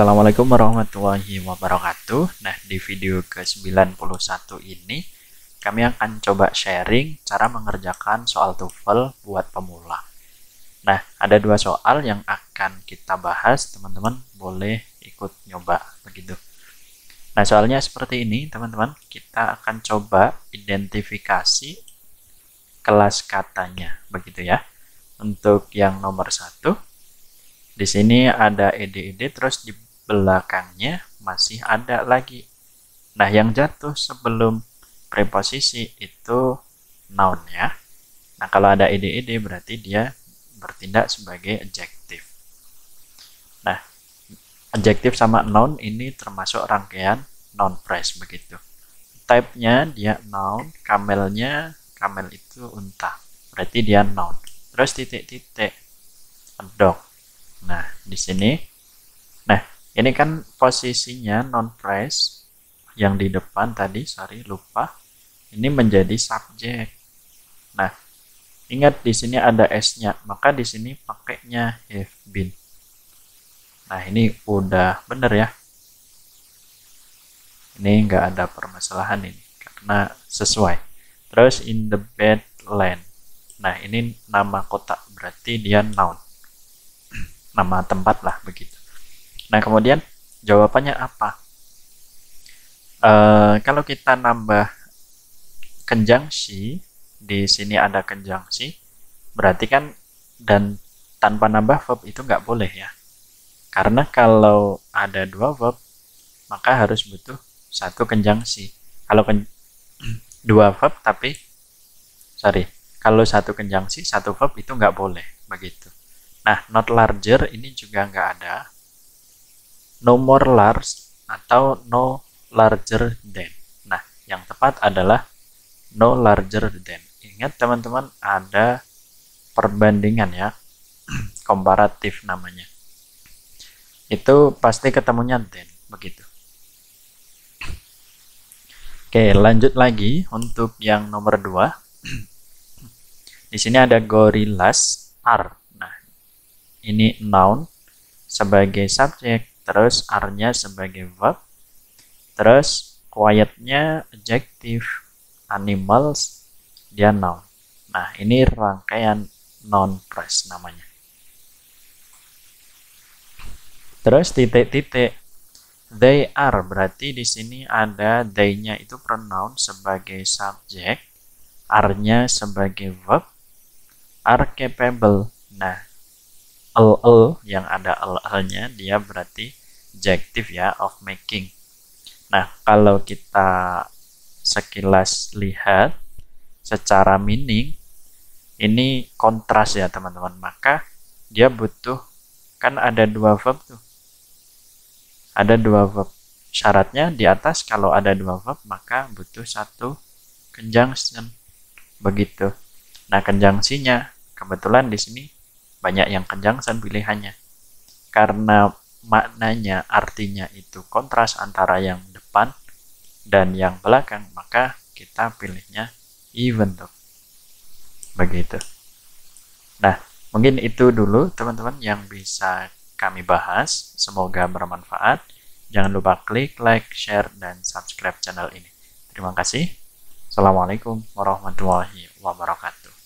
Assalamualaikum warahmatullahi wabarakatuh. Nah, di video ke-91 ini kami akan coba sharing cara mengerjakan soal TOEFL buat pemula. Nah, ada dua soal yang akan kita bahas, teman-teman boleh ikut nyoba begitu. Nah, soalnya seperti ini, teman-teman. Kita akan coba identifikasi kelas katanya, begitu ya. Untuk yang nomor satu, di sini ada ed-ed terus di belakangnya masih ada lagi. Nah, yang jatuh sebelum preposisi itu noun ya. Nah, kalau ada ed-ed berarti dia bertindak sebagai adjective. Nah, adjective sama noun ini termasuk rangkaian noun phrase begitu. Type-nya dia noun, kamelnya kamel itu unta. Berarti dia noun. Terus titik-titik dog Nah, di sini. Ini kan posisinya non phrase yang di depan tadi, sorry lupa. Ini menjadi subjek. Nah, ingat di sini ada s-nya, maka di sini pakainya have been. Nah, ini udah bener ya. Ini nggak ada permasalahan ini karena sesuai. Terus in the bedland. Nah, ini nama kota berarti dia noun nama tempat lah begitu. Nah kemudian jawabannya apa? Uh, kalau kita nambah kenjangsi di sini ada kenjangsi, berarti kan dan tanpa nambah verb itu nggak boleh ya. Karena kalau ada dua verb, maka harus butuh satu kenjangsi. Kalau ken dua verb tapi sorry, kalau satu kenjangsi satu verb itu nggak boleh begitu. Nah, not larger ini juga nggak ada. No more large atau no larger than. Nah, yang tepat adalah no larger than. Ingat teman-teman ada perbandingan ya, komparatif namanya. Itu pasti ketemunya than, begitu. Oke, lanjut lagi untuk yang nomor dua. Di sini ada gorillas are ini noun sebagai subjek, terus are-nya sebagai verb, terus quiet-nya adjective, animals dia noun. Nah, ini rangkaian noun phrase namanya. Terus titik-titik they are berarti di sini ada they-nya itu pronoun sebagai subjek, are-nya sebagai verb, are capable. Nah, l yang ada l-nya dia berarti adjective ya of making. Nah, kalau kita sekilas lihat secara meaning ini kontras ya teman-teman. Maka dia butuh kan ada dua verb tuh. Ada dua verb. Syaratnya di atas kalau ada dua verb maka butuh satu conjunction. Begitu. Nah, conjunctionnya kebetulan di sini banyak yang conjunction pilihannya. Karena maknanya, artinya itu kontras antara yang depan dan yang belakang, maka kita pilihnya even tuh. Begitu. Nah, mungkin itu dulu teman-teman yang bisa kami bahas. Semoga bermanfaat. Jangan lupa klik like, share, dan subscribe channel ini. Terima kasih. Assalamualaikum warahmatullahi wabarakatuh.